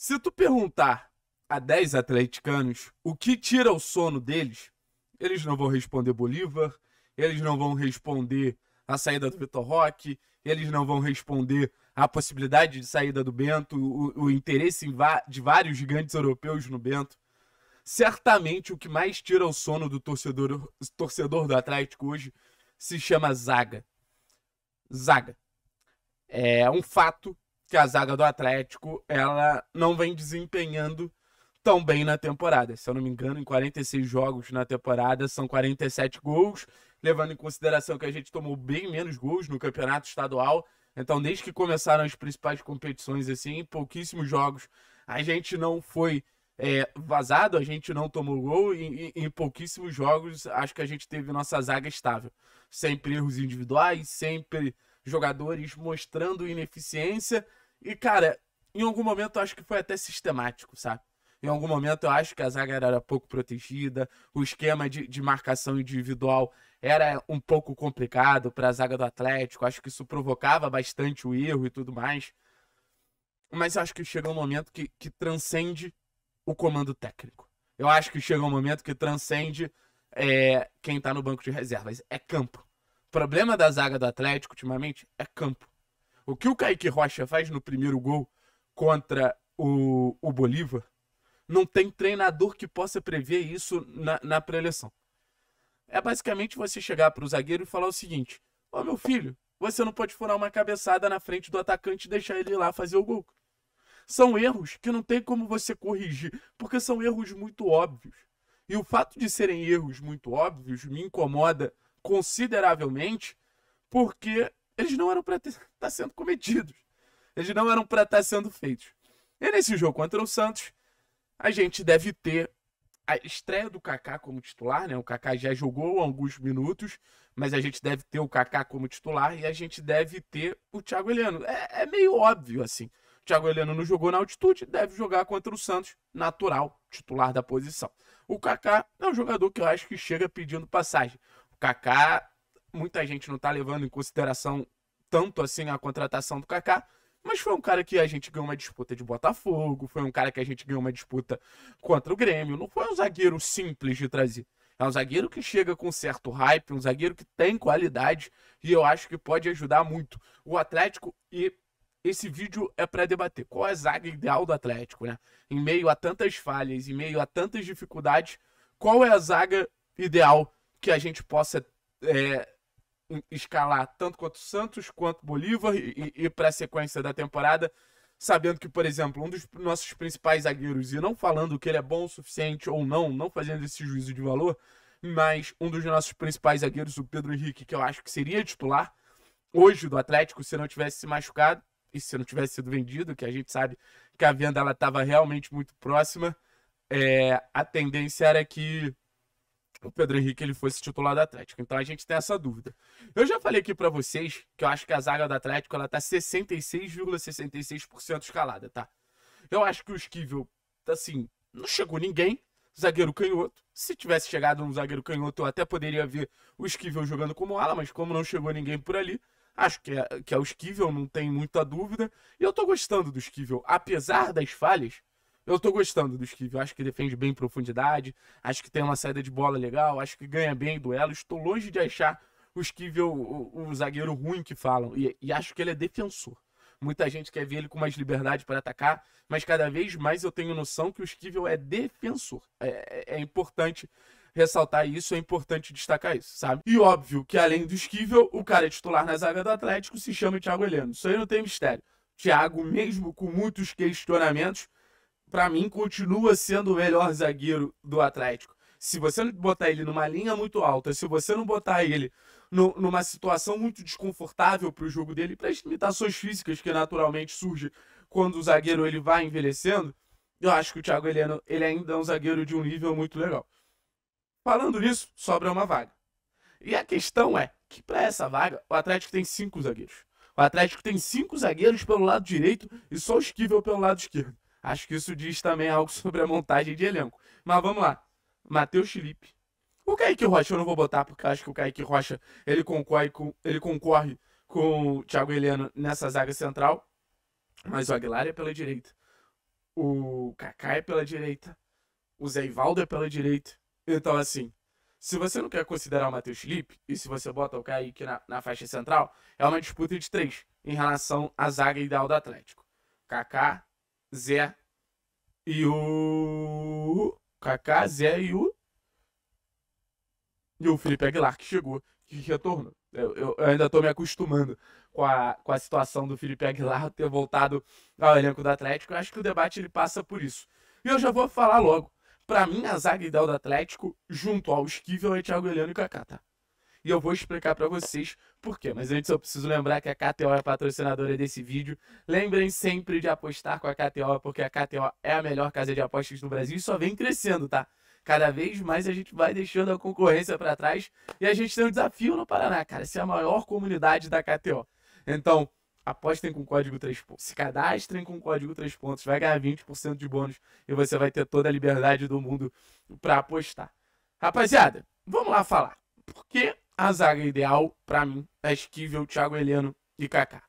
Se tu perguntar a 10 atleticanos o que tira o sono deles, eles não vão responder Bolívar, eles não vão responder a saída do Vitor Roque, eles não vão responder a possibilidade de saída do Bento, o, o interesse de vários gigantes europeus no Bento. Certamente o que mais tira o sono do torcedor, torcedor do Atlético hoje se chama zaga. Zaga. É um fato que a zaga do Atlético ela não vem desempenhando tão bem na temporada. Se eu não me engano, em 46 jogos na temporada são 47 gols, levando em consideração que a gente tomou bem menos gols no campeonato estadual. Então, desde que começaram as principais competições, assim, em pouquíssimos jogos, a gente não foi é, vazado, a gente não tomou gol. E, em pouquíssimos jogos, acho que a gente teve nossa zaga estável. Sempre erros individuais, sempre jogadores mostrando ineficiência. E, cara, em algum momento acho que foi até sistemático, sabe? Em algum momento eu acho que a zaga era pouco protegida, o esquema de, de marcação individual era um pouco complicado para a zaga do Atlético, acho que isso provocava bastante o erro e tudo mais. Mas acho que chega um momento que, que transcende o comando técnico. Eu acho que chega um momento que transcende é, quem está no banco de reservas. É campo. O problema da zaga do Atlético ultimamente é campo. O que o Kaique Rocha faz no primeiro gol contra o, o Bolívar não tem treinador que possa prever isso na, na pré-eleição. É basicamente você chegar para o zagueiro e falar o seguinte: Ô oh, meu filho, você não pode furar uma cabeçada na frente do atacante e deixar ele lá fazer o gol. São erros que não tem como você corrigir, porque são erros muito óbvios. E o fato de serem erros muito óbvios me incomoda consideravelmente, porque eles não eram para estar tá sendo cometidos. Eles não eram para estar tá sendo feitos. E nesse jogo contra o Santos, a gente deve ter a estreia do Kaká como titular, né? O Kaká já jogou alguns minutos, mas a gente deve ter o Kaká como titular e a gente deve ter o Thiago Heleno. É, é meio óbvio assim. O Thiago Heleno não jogou na altitude, deve jogar contra o Santos, natural, titular da posição. O Kaká é um jogador que eu acho que chega pedindo passagem. O Kaká, muita gente não está levando em consideração tanto assim a contratação do Kaká, mas foi um cara que a gente ganhou uma disputa de Botafogo, foi um cara que a gente ganhou uma disputa contra o Grêmio. Não foi um zagueiro simples de trazer. É um zagueiro que chega com certo hype, um zagueiro que tem qualidade e eu acho que pode ajudar muito o Atlético. E esse vídeo é para debater qual é a zaga ideal do Atlético, né? Em meio a tantas falhas, em meio a tantas dificuldades, qual é a zaga ideal que a gente possa é, escalar tanto quanto Santos quanto Bolívar e, e para a sequência da temporada, sabendo que, por exemplo, um dos nossos principais zagueiros, e não falando que ele é bom o suficiente ou não, não fazendo esse juízo de valor, mas um dos nossos principais zagueiros, o Pedro Henrique, que eu acho que seria titular hoje do Atlético se não tivesse se machucado e se não tivesse sido vendido, que a gente sabe que a venda ela estava realmente muito próxima, é, a tendência era que o Pedro Henrique ele fosse titular do Atlético. Então a gente tem essa dúvida. Eu já falei aqui para vocês que eu acho que a zaga do Atlético ela tá 66,66% ,66 escalada, tá? Eu acho que o Esquivel, assim, não chegou ninguém, zagueiro canhoto. Se tivesse chegado um zagueiro canhoto, eu até poderia ver o Esquivel jogando como ala, mas como não chegou ninguém por ali, acho que é, que é o Esquivel, não tem muita dúvida. E eu tô gostando do Esquivel, apesar das falhas, eu tô gostando do Esquivel. Acho que defende bem em profundidade. Acho que tem uma saída de bola legal. Acho que ganha bem duelo. Estou longe de achar o Esquivel o, o zagueiro ruim que falam. E, e, acho que ele é defensor. Muita gente quer ver ele com mais liberdade para atacar, mas cada vez mais eu tenho noção que o Esquivel é defensor. É, é, é importante ressaltar isso, é importante destacar isso, sabe? E óbvio que além do Esquivel, o cara é titular na zaga do Atlético se chama Thiago Heleno. Isso aí não tem mistério. Thiago, mesmo com muitos questionamentos, para mim, continua sendo o melhor zagueiro do Atlético. Se você não botar ele numa linha muito alta, se você não botar ele no, numa situação muito desconfortável para o jogo dele, para as limitações físicas que naturalmente surgem quando o zagueiro ele vai envelhecendo, eu acho que o Thiago Heleno ele ainda é um zagueiro de um nível muito legal. Falando nisso, sobra uma vaga. E a questão é que para essa vaga, o Atlético tem cinco zagueiros. O Atlético tem cinco zagueiros pelo lado direito e só o Esquivel pelo lado esquerdo. Acho que isso diz também algo sobre a montagem de elenco. Mas vamos lá. Matheus Felipe. O Kaique Rocha eu não vou botar, porque acho que o Kaique Rocha ele concorre com, ele concorre com o Thiago Heleno nessa zaga central. Mas o Aguilar é pela direita. o Kaká é pela direita, o Zé Ivaldo é pela direita. Então, assim, se você não quer considerar o Matheus Felipe, e se você bota o Kaique na, na faixa central, é uma disputa de três em relação à zaga ideal do Atlético. Kaká, Zé e o. Kaká, Zé e o. E o Felipe Aguilar, que chegou, que retornou. Eu, eu, eu ainda estou me acostumando com a, com a situação do Felipe Aguilar ter voltado ao elenco do Atlético. Eu acho que o debate ele passa por isso. E eu já vou falar logo. Para mim, a zaga ideal do Atlético, junto ao Esquivel, é Thiago Heleno e Kaká, tá? E eu vou explicar para vocês por quê. Mas antes eu preciso lembrar que a KTO é patrocinadora desse vídeo. Lembrem sempre de apostar com a KTO, porque a KTO é a melhor casa de apostas do Brasil e só vem crescendo, tá? Cada vez mais a gente vai deixando a concorrência para trás e a gente tem um desafio no Paraná, cara. Ser a maior comunidade da KTO. Então, apostem com código 3 pontos. Se cadastrem com código 3 pontos, vai ganhar 20% de bônus e você vai ter toda a liberdade do mundo para apostar. Rapaziada, vamos lá falar. Por que a zaga ideal, para mim, é Esquivel, Thiago Heleno e Kaká?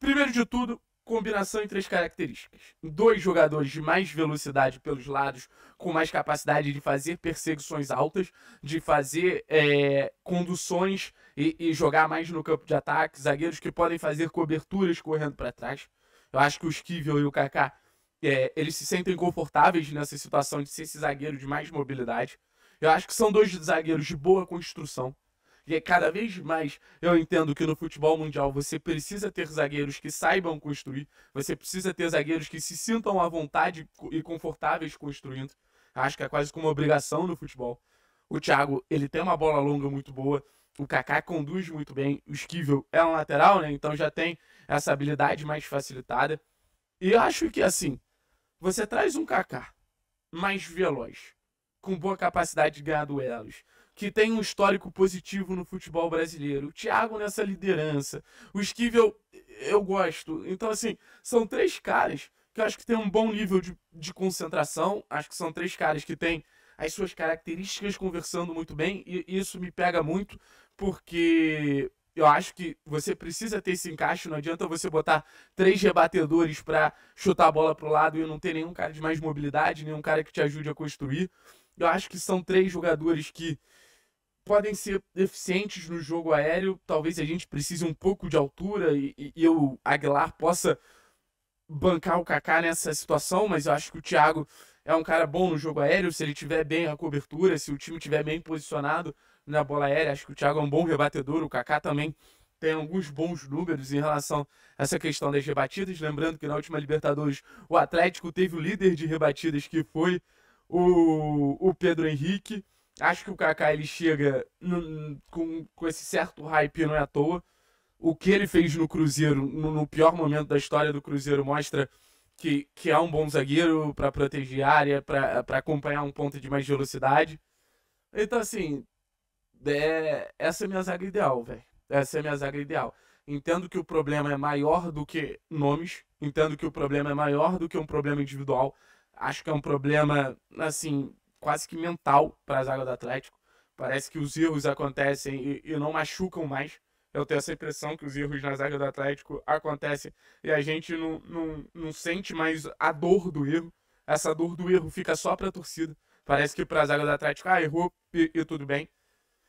Primeiro de tudo, combinação em três características. Dois jogadores de mais velocidade pelos lados, com mais capacidade de fazer perseguições altas, de fazer é, conduções e, e, jogar mais no campo de ataque. Zagueiros que podem fazer coberturas correndo para trás. Eu acho que o Esquivel e o Kaká, é, eles se sentem confortáveis nessa situação de ser esse zagueiro de mais mobilidade. Eu acho que são dois zagueiros de boa construção. E cada vez mais eu entendo que no futebol mundial você precisa ter zagueiros que saibam construir, você precisa ter zagueiros que se sintam à vontade e confortáveis construindo. Acho que é quase como uma obrigação no futebol. O Thiago, ele tem uma bola longa muito boa, o Kaká conduz muito bem, o Esquivel é um lateral, né? Então já tem essa habilidade mais facilitada. E acho que assim, você traz um Kaká mais veloz, com boa capacidade de ganhar duelos, que tem um histórico positivo no futebol brasileiro. O Thiago nessa liderança. O Esquivel, eu gosto. Então, assim, são três caras que eu acho que tem um bom nível de, de concentração. Acho que são três caras que têm as suas características conversando muito bem. E isso me pega muito, porque eu acho que você precisa ter esse encaixe. Não adianta você botar três rebatedores para chutar a bola para o lado e não ter nenhum cara de mais mobilidade, nenhum cara que te ajude a construir. Eu acho que são três jogadores que podem ser eficientes no jogo aéreo. Talvez a gente precise um pouco de altura e, e, e o Aguilar possa bancar o Kaká nessa situação, mas eu acho que o Thiago é um cara bom no jogo aéreo, se ele tiver bem a cobertura, se o time tiver bem posicionado na bola aérea, acho que o Thiago é um bom rebatedor, o Kaká também tem alguns bons números em relação a essa questão das rebatidas, lembrando que na última Libertadores o Atlético teve o líder de rebatidas que foi o, o Pedro Henrique, Acho que o Kaká ele chega no, com, com esse certo hype, não é à toa. O que ele fez no Cruzeiro, no, no pior momento da história do Cruzeiro, mostra que, que é um bom zagueiro para proteger a área, para acompanhar um ponto de mais velocidade. Então, assim, é, essa é a minha zaga ideal, velho. Essa é a minha zaga ideal. Entendo que o problema é maior do que nomes, entendo que o problema é maior do que um problema individual. Acho que é um problema, assim, quase que mental para a zaga do Atlético. Parece que os erros acontecem e, e, não machucam mais. Eu tenho essa impressão que os erros na zaga do Atlético acontecem e a gente não, não, não sente mais a dor do erro. Essa dor do erro fica só para a torcida. Parece que para a zaga do Atlético, ah, errou e, e tudo bem.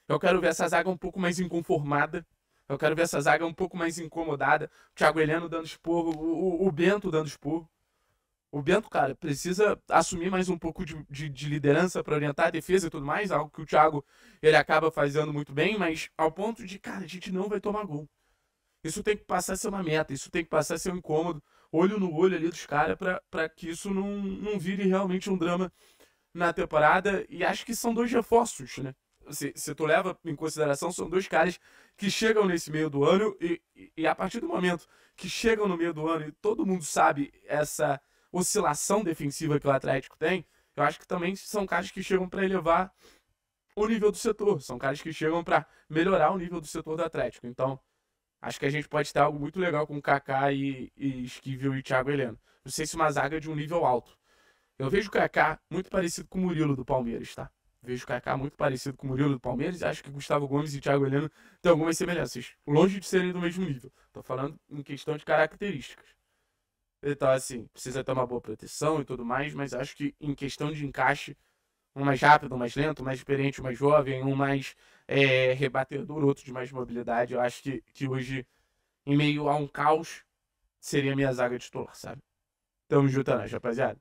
Eu quero ver essa zaga um pouco mais inconformada. Eu quero ver essa zaga um pouco mais incomodada. O Thiago Heleno dando esporro, o, o Bento dando esporro. O Bento, cara, precisa assumir mais um pouco de, de, de liderança para orientar a defesa e tudo mais, algo que o Thiago ele acaba fazendo muito bem, mas ao ponto de, cara, a gente não vai tomar gol. Isso tem que passar a ser uma meta, isso tem que passar a ser um incômodo, olho no olho ali dos caras, para que isso não, não vire realmente um drama na temporada. E acho que são dois reforços, né? Se, se tu leva em consideração, são dois caras que chegam nesse meio do ano e, e, e a partir do momento que chegam no meio do ano e todo mundo sabe essa oscilação defensiva que o Atlético tem, eu acho que também são caras que chegam para elevar o nível do setor, são caras que chegam para melhorar o nível do setor do Atlético. Então, acho que a gente pode ter algo muito legal com o Kaká e, e Esquivel e Thiago Heleno. Não sei se uma zaga de um nível alto. Eu vejo o Kaká muito parecido com o Murilo do Palmeiras, tá? Vejo o Kaká muito parecido com o Murilo do Palmeiras acho que Gustavo Gomes e Thiago Heleno têm algumas semelhanças, longe de serem do mesmo nível. Tô falando em questão de características. Então, assim, precisa ter uma boa proteção e tudo mais, mas acho que em questão de encaixe, um mais rápido, um mais lento, um mais experiente, um mais jovem, um mais é, rebatedor, outro de mais mobilidade, eu acho que, que hoje, em meio a um caos, seria minha zaga titular, sabe? Tamo junto, rapaziada.